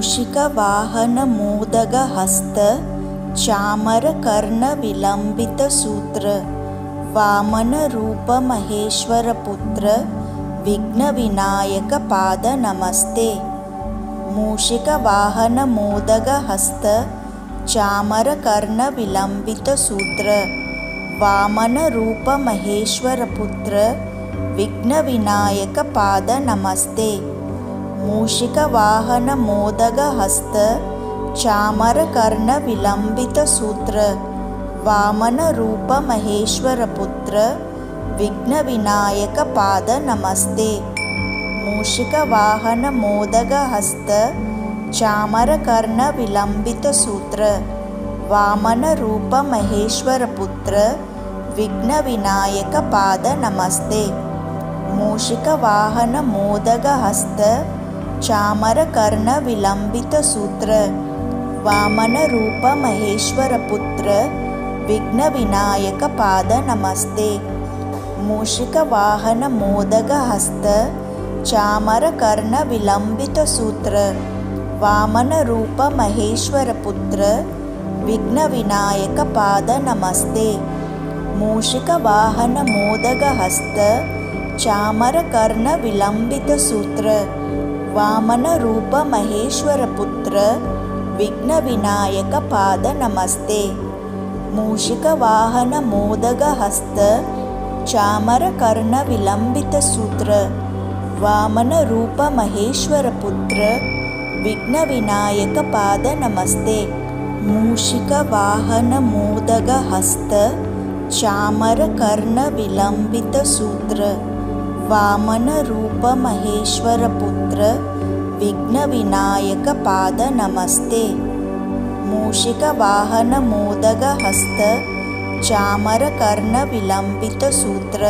मूषिकवाहनमोदगहस्त चामरकर्णविलम्बितसूत्र वामनरूपमहेश्वरपुत्र विघ्नविनायकपादनमस्ते। मूषिकवाहनमोदगहस्त चामरकर्णविलम्बितसूत्र वामनरूपमहेश्वरपुत्र विघ्नविनायकपादनमस्ते मूषिकवाहनमोदगहस्त चामरकर्णविलम्बितसूत्र वामनरूपमहेश्वरपुत्र विघ्नविनायकपादनमस्ते। मूषिकवाहनमोदगहस्त चामरकर्णविलम्बितसूत्र वामनरूपमहेश्वरपुत्र विघ्नविनायकपादनमस्ते। मूषिकवाहनमोदगहस्त चामरकर्णविलम्बितसूत्र वामनरूपमहेश्वरपुत्र विघ्नविनायकपादनमस्ते मूषिकवाहनमोदगहस्त चामरकर्णविलम्बितसूत्र वामनरूपमहेश्वरपुत्र विघ्नविनायकपादनमस्ते मूषिकवाहनमोदगहस्त चामरकर्णविलम्बितसूत्र वामनरूपमहेश्वरपुत्र विघ्नविनायकपादनमस्ते। मूषिकवाहनमोदगहस्त चामरकर्णविलम्बितसूत्र वामनरूपमहेश्वरपुत्र विघ्नविनायकपादनमस्ते। मूषिकवाहनमोदगहस्त चामरकर्णविलम्बितसूत्र वामनरूपमहेश्वरपुत्र विघ्नविनायकपादनमस्ते। मूषिकवाहनमोदगहस्त चामरकर्णविलम्बितसूत्र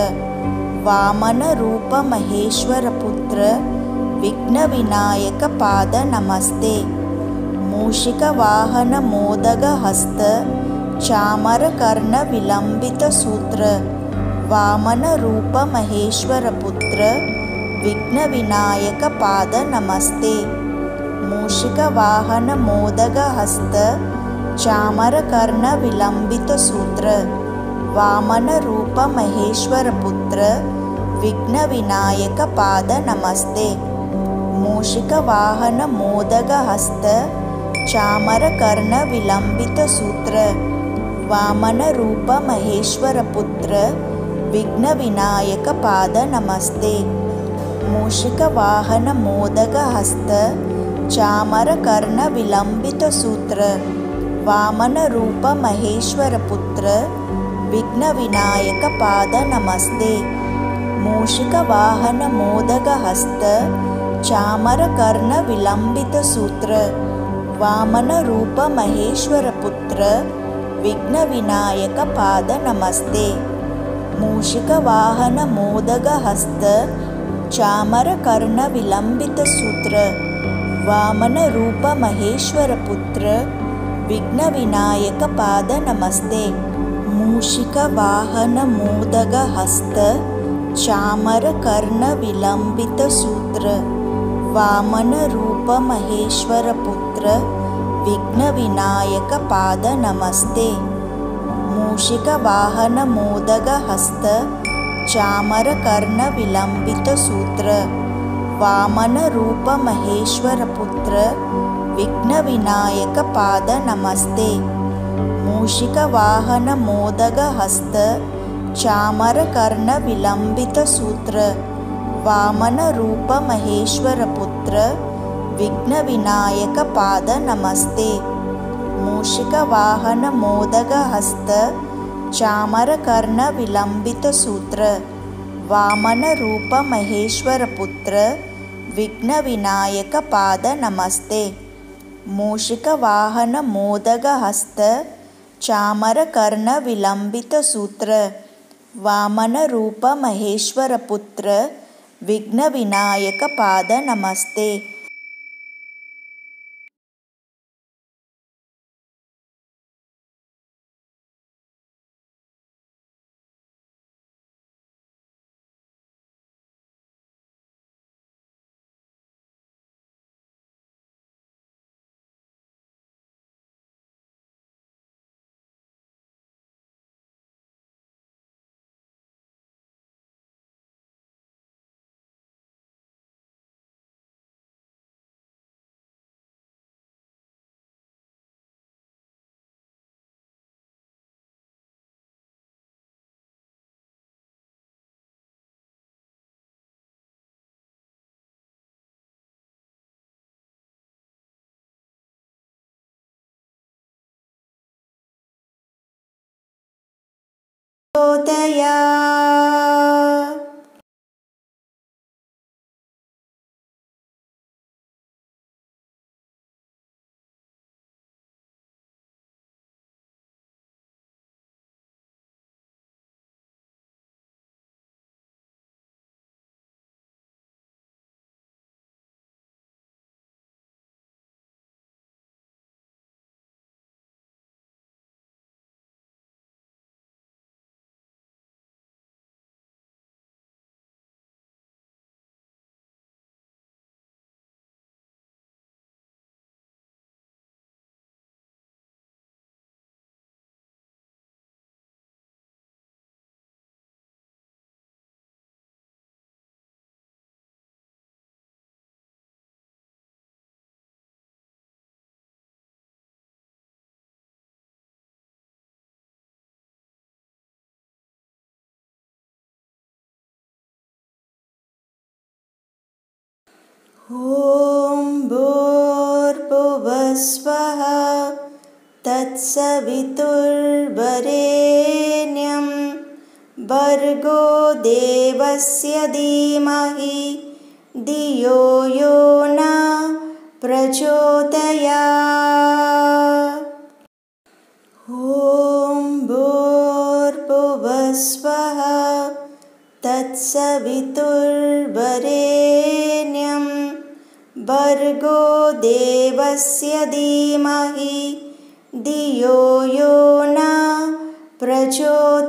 वामनरूपमहेश्वरपुत्र विघ्नविनायकपादनमस्ते। मूषिकवाहनमोदगहस्त चामरकर्णविलम्बितसूत्र वामनरूपमहेश्वरपुत्र विघ्नविनायकपादनमस्ते। मूषिकवाहनमोदगहस्त चामरकर्णविलम्बितसूत्र वामनरूपमहेश्वरपुत्र विघ्नविनायकपादनमस्ते। मूषिकवाहनमोदगहस्त चामरकर्णविलम्बितसूत्र वामनरूपमहेश्वरपुत्र विघ्नविनायकपादनमस्ते। मूषिकवाहनमोदगहस्त चामरकर्णविलम्बितसूत्र वामनरूपमहेश्वरपुत्र विघ्नविनायकपादनमस्ते। मूषिकवाहनमोदगहस्त चामरकर्णविलम्बितसूत्र वामनरूपमहेश्वरपुत्र विघ्नविनायकपादनमस्ते मूषिकवाहनमोदगहस्त चामरकर्णविलम्बितसूत्र वामनरूपमहेश्वरपुत्र विघ्नविनायकपादनमस्ते मूषिकवाहनमोदगहस्त चामरकर्णविलम्बितसूत्र वामनरूपमहेश्वरपुत्र विघ्नविनायकपादनमस्ते मूषिकवाहनमोदगहस्त चामरकर्णविलम्बितसूत्र वामनरूपमहेश्वरपुत्र विघ्नविनायकपादनमस्ते। मूषिकवाहनमोदगहस्त चामरकर्णविलम्बितसूत्र वामनरूपमहेश्वरपुत्र विघ्नविनायकपादनमस्ते मूषिकवाहनमोदगहस्त चामरकर्णविलम्बितसूत्र वामनरूपमहेश्वरपुत्र विघ्नविनायकपादनमस्ते। मूषिकवाहनमोदगहस्त चामरकर्णविलम्बितसूत्र वामनरूपमहेश्वरपुत्र तया ॐ भूर्भुवस्वः तत्सवितुर्वरेण्यं। भर्गो देवस्य धीमहि धियो यो न प्रचोदयात्। ॐ भूर्भुवस्वः तत्सवितुर्वरेण्यं भर्गो देवस्य धीमहि धियो यो न प्रचोदयात्